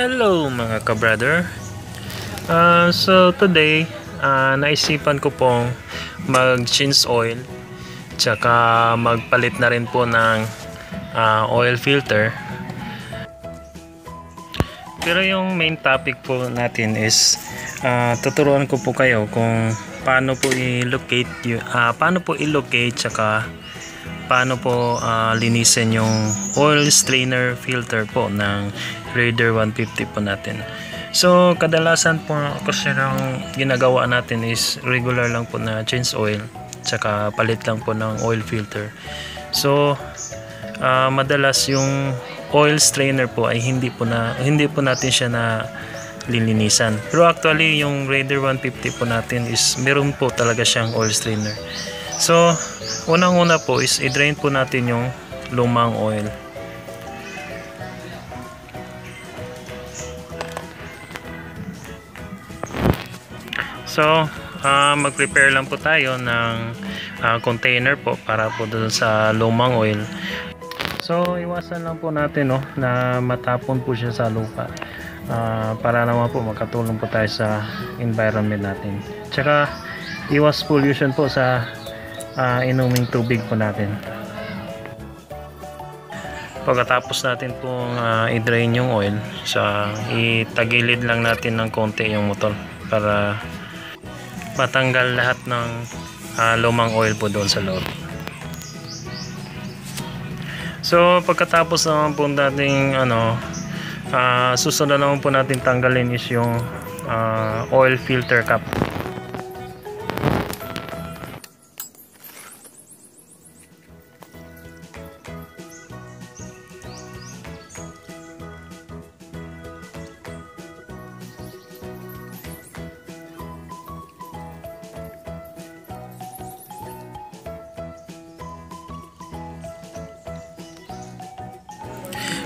Hello mga ka-brother. Uh, So today uh, naisipan ko pong mag change oil tsaka magpalit na rin po ng uh, oil filter. Pero yung main topic po natin is uh, tuturuan ko po kayo kung paano po i-locate uh, paano po i-locate tsaka paano po uh, linisin yung oil strainer filter po ng Raider 150 po natin. So kadalasan po kasi ng ginagawa natin is regular lang po na change oil tsaka palit lang po ng oil filter. So uh, madalas yung oil strainer po ay hindi po na hindi po natin siya na lilinisan. Pero actually yung Raider 150 po natin is meron po talaga siyang oil strainer so unang-una po is i-drain po natin yung lumang oil. So, uh, mag-prepare lang po tayo ng uh, container po para po doon sa lumang oil. So, iwasan lang po natin no, na matapon po siya sa lupa. Uh, para naman po makatulong po tayo sa environment natin. Tsaka, iwas pollution po sa uh, inuming tubig po natin. Pagkatapos natin pong uh, i-drain yung oil sa itagilid lang natin ng konti yung motor para matanggal lahat ng uh, lumang oil po doon sa loob. So pagkatapos naman po natin ano uh, susunod naman po natin tanggalin is yung uh, oil filter cap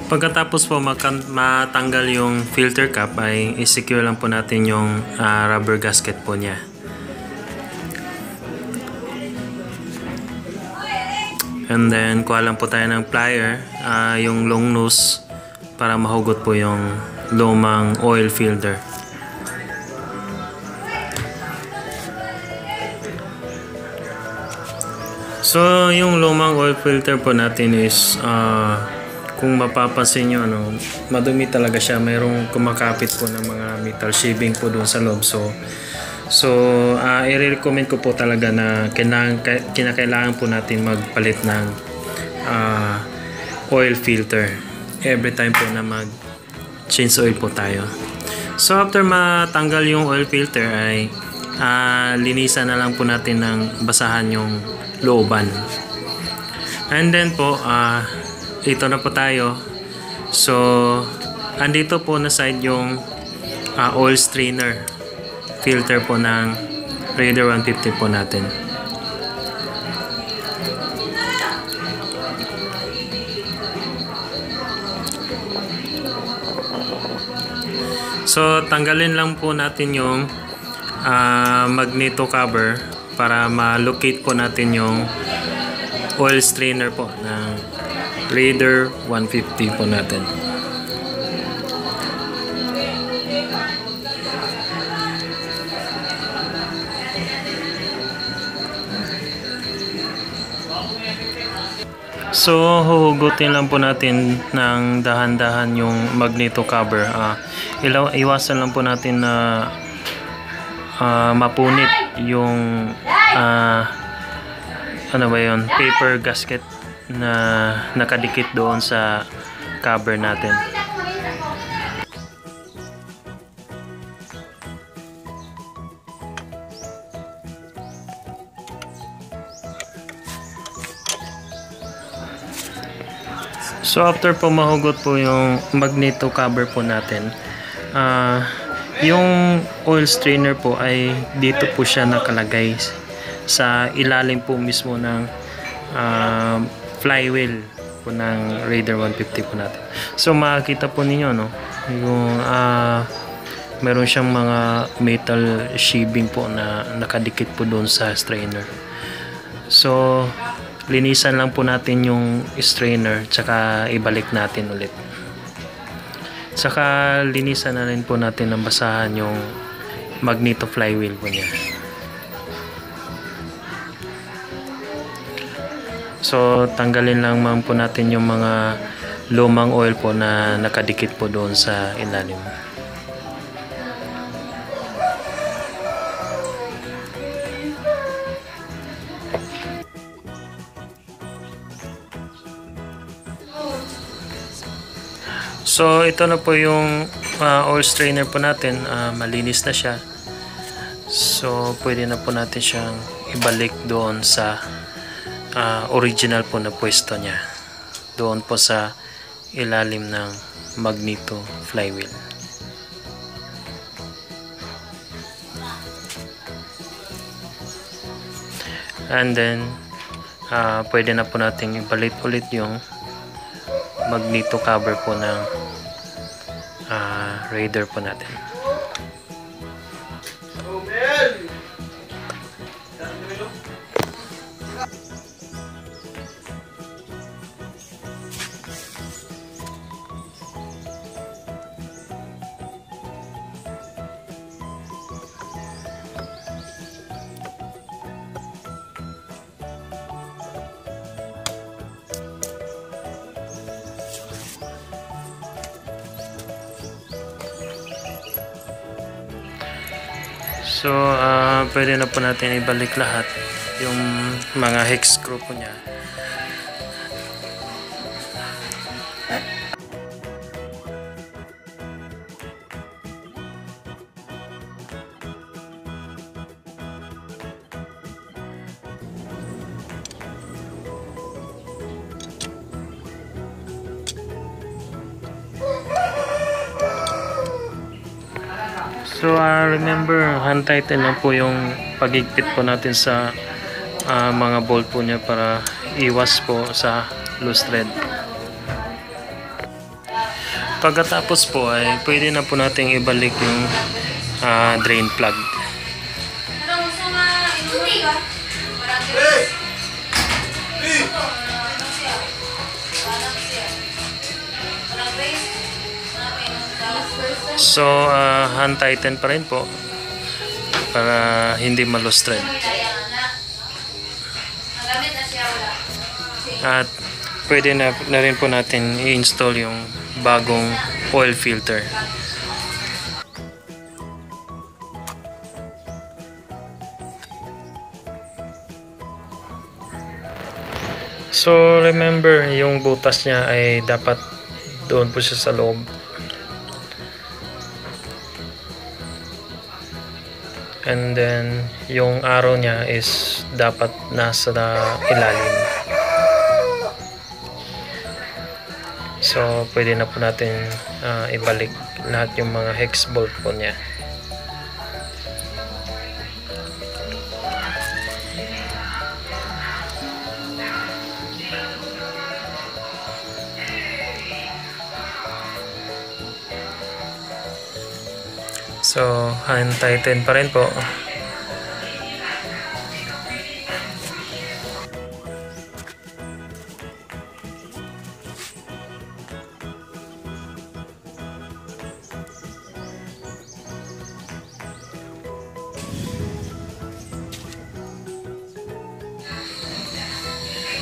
Pagkatapos po matanggal yung filter cap ay i-secure lang po natin yung uh, rubber gasket po niya. And then kuha lang po tayo ng plier, uh, yung long nose para mahugot po yung lumang oil filter. So yung lumang oil filter po natin is uh, kung mapapansin nyo, ano, madumi talaga siya. Mayroong kumakapit po ng mga metal shaving po doon sa loob. So, so uh, i-recommend ko po talaga na kinakailangan, po natin magpalit ng uh, oil filter every time po na mag change oil po tayo. So, after matanggal yung oil filter ay uh, linisan na lang po natin ng basahan yung looban. And then po, uh, dito na po tayo. So andito po na side yung uh, oil strainer. Filter po ng Raider 150 po natin. So tanggalin lang po natin yung uh, magneto cover para ma-locate po natin yung oil strainer po ng Raider 150 po natin. So, huhugutin lang po natin ng dahan-dahan yung magneto cover. Uh, iwasan lang po natin na uh, mapunit yung uh, ano ba yun, paper gasket na nakadikit doon sa cover natin. So after po mahugot po yung magneto cover po natin, uh, yung oil strainer po ay dito po siya nakalagay sa ilalim po mismo ng uh, flywheel po ng Raider 150 po natin. So makikita po ninyo no, yung uh, meron siyang mga metal sheathing po na nakadikit po doon sa strainer. So linisan lang po natin yung strainer tsaka ibalik natin ulit. Saka linisan na rin po natin ng basahan yung magneto flywheel po niya. So tanggalin lang man po natin yung mga lumang oil po na nakadikit po doon sa ilalim. So ito na po yung uh, oil strainer po natin, uh, malinis na siya. So pwede na po natin siyang ibalik doon sa uh, original po na pwesto niya. Doon po sa ilalim ng magneto flywheel. And then uh, pwede na po natin ibalik ulit yung magneto cover po ng uh, radar po natin. So, uh, pwede na po natin ibalik lahat yung mga hex screw po niya. So uh, remember, hand tighten lang po yung pagigpit po natin sa uh, mga bolt po niya para iwas po sa loose thread. Pagkatapos po ay pwede na po natin ibalik yung uh, drain plug. So, uh, hand tighten pa rin po para hindi ma-loose thread. At pwede na, na rin po natin i-install yung bagong oil filter. So remember, yung butas niya ay dapat doon po siya sa loob. And then, yung arrow niya is dapat nasa ilalim. So, pwede na po natin uh, ibalik lahat yung mga hex bolt po niya. So, hand tighten pa rin po.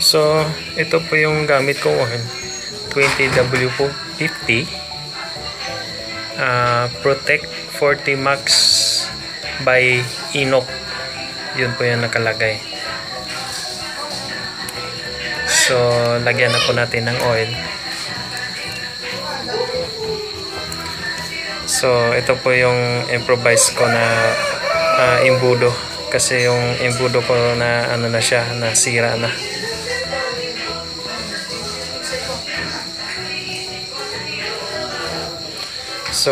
So, ito po yung gamit ko 20W po 50 uh, Protect 40 Max by Inok. Yun po yung nakalagay. So lagyan na po natin ng oil. So ito po yung improvise ko na uh, imbudo. Kasi yung imbudo ko na ano na siya nasira na So,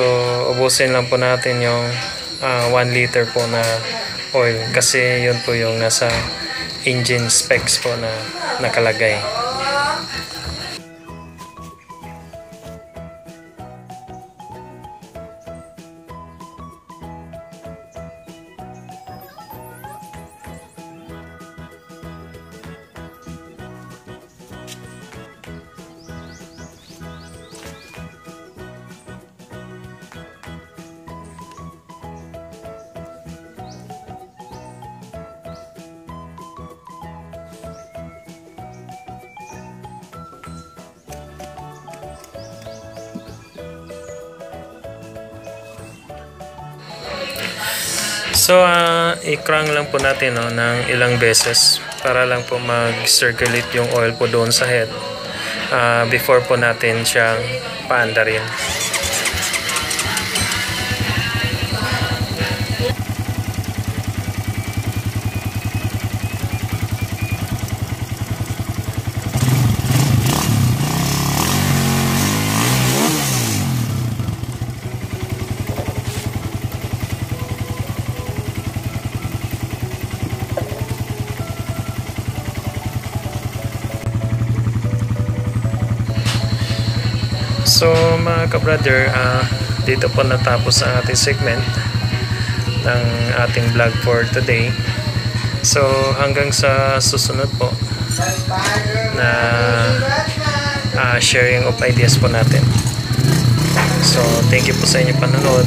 ubusin lang po natin yung uh, 1 liter po na oil kasi yun po yung nasa engine specs po na nakalagay. So, ah, i-crank lang po natin no, ng ilang beses para lang po mag-circulate yung oil po doon sa head ah, before po natin siyang paandarin. So mga ka-brother, ah, dito po natapos ang ating segment ng ating vlog for today. So hanggang sa susunod po na ah, sharing of ideas po natin. So thank you po sa inyong panonood.